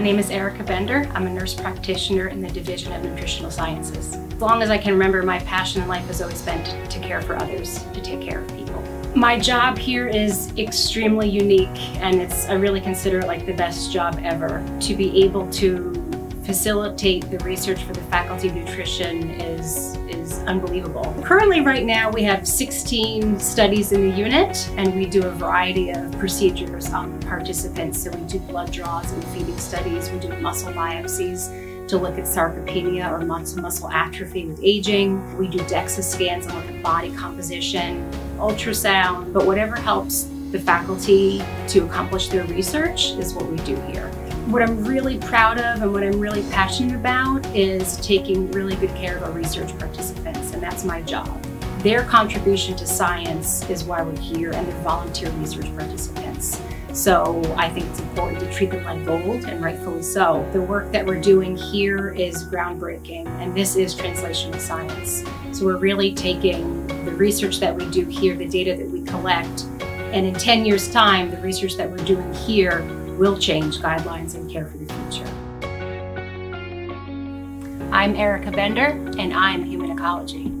name is Erica Bender. I'm a nurse practitioner in the Division of Nutritional Sciences. As long as I can remember, my passion in life has always been to care for others, to take care of people. My job here is extremely unique and it's I really consider it like the best job ever. To be able to facilitate the research for the Faculty Nutrition is, is unbelievable. Currently right now we have 16 studies in the unit and we do a variety of procedures on participants. So we do blood draws and feeding studies, we do muscle biopsies, to look at sarcopenia or muscle, atrophy with aging. We do DEXA scans look at body composition, ultrasound, but whatever helps the faculty to accomplish their research is what we do here. What I'm really proud of and what I'm really passionate about is taking really good care of our research participants, and that's my job. Their contribution to science is why we're here, and they're volunteer research participants. So I think it's important to treat them like gold, and rightfully so. The work that we're doing here is groundbreaking, and this is translational science. So we're really taking the research that we do here, the data that we collect, and in 10 years' time, the research that we're doing here will change guidelines and care for the future. I'm Erica Bender, and I'm Human Ecology.